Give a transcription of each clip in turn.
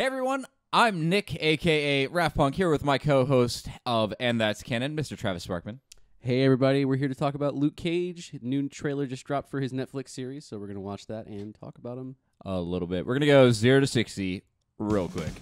Hey everyone, I'm Nick, aka Raph Punk, here with my co-host of And That's Canon, Mr. Travis Sparkman. Hey everybody, we're here to talk about Luke Cage. New trailer just dropped for his Netflix series, so we're gonna watch that and talk about him. A little bit. We're gonna go zero to sixty real quick.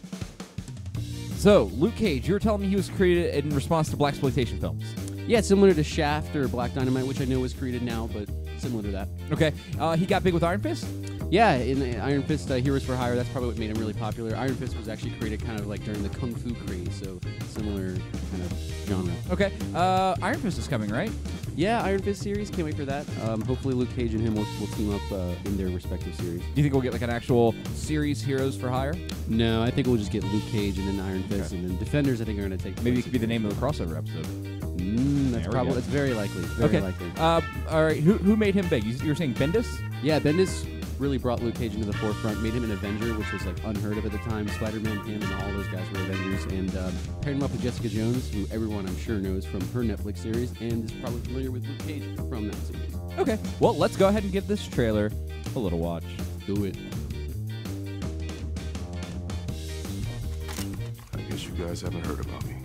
So, Luke Cage, you were telling me he was created in response to blaxploitation films. Yeah, similar to Shaft or Black Dynamite, which I know was created now, but similar to that. Okay, uh, he got big with Iron Fist. Yeah, in the Iron Fist uh, Heroes for Hire, that's probably what made him really popular. Iron Fist was actually created kind of like during the Kung Fu craze, so similar kind of genre. Okay, uh, Iron Fist is coming, right? Yeah, Iron Fist series, can't wait for that. Um, hopefully Luke Cage and him will, will team up uh, in their respective series. Do you think we'll get like an actual series Heroes for Hire? No, I think we'll just get Luke Cage and then Iron Fist, and then Defenders. I think are going to take. Maybe it could be the name of the crossover episode. Mm, that's There we probably go. that's very likely. Very okay. likely. Uh, all right. Who who made him big? You, you were saying Bendis? Yeah, Bendis really brought Luke Cage into the forefront, made him an Avenger, which was like unheard of at the time. Spider-Man, him, and all those guys were Avengers, and um, paired him up with Jessica Jones, who everyone I'm sure knows from her Netflix series, and is probably familiar with Luke Cage from that series. Okay. Well, let's go ahead and give this trailer a little watch. Do it. I guess you guys haven't heard about me.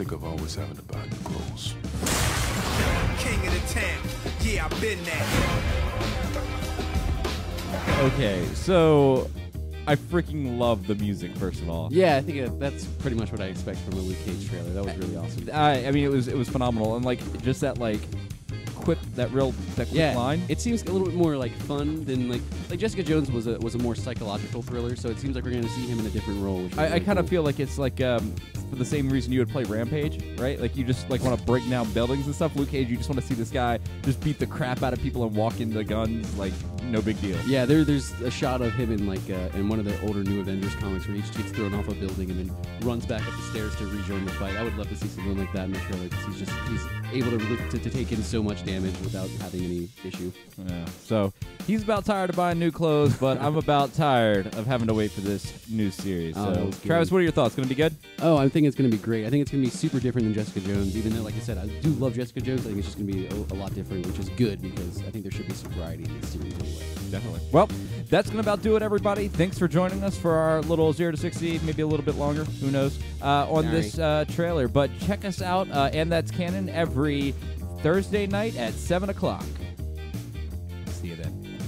Sick of always having to buy new clothes. King of the town. Yeah, I've been there. Okay, so I freaking love the music. First of all, Yeah, I think uh, that's pretty much what I expect from a Luke Cage trailer. That was really awesome. I, I mean it was it was phenomenal, and like just that like quip, that real that quick Yeah, line. it seems a little bit more like fun than like like Jessica Jones was a was a more psychological thriller, so it seems like we're going to see him in a different role. Which is I, I kind of cool. feel like it's like um, for the same reason you would play Rampage, right? Like you just like want to break down buildings and stuff. Luke Cage, you just want to see this guy just beat the crap out of people and walk into guns like no big deal. Yeah, there, there's a shot of him in like uh, in one of the older New Avengers comics where he just gets thrown off a building and then runs back up the stairs to rejoin the fight. I would love to see something like that in the trailer because he's just he's able to, to to take in so much damage without having any issue. Yeah. So he's about tired of buying new clothes, but I'm about tired of having to wait for this new series. Oh, So was. Travis, what are your thoughts? Going to be good? Oh, I think it's going to be great. I think it's going to be super different than Jessica Jones. Even though, like I said, I do love Jessica Jones. I think it's just going to be a, a lot different, which is good because I think there should be some variety in this series anyway. Definitely. Well, that's going to about do it, everybody. Thanks for joining us for our little 0 to 60, maybe a little bit longer, who knows, uh, on Sorry. this uh, trailer. But check us out, uh, and that's Canon, every Thursday night at 7 o'clock. See you then.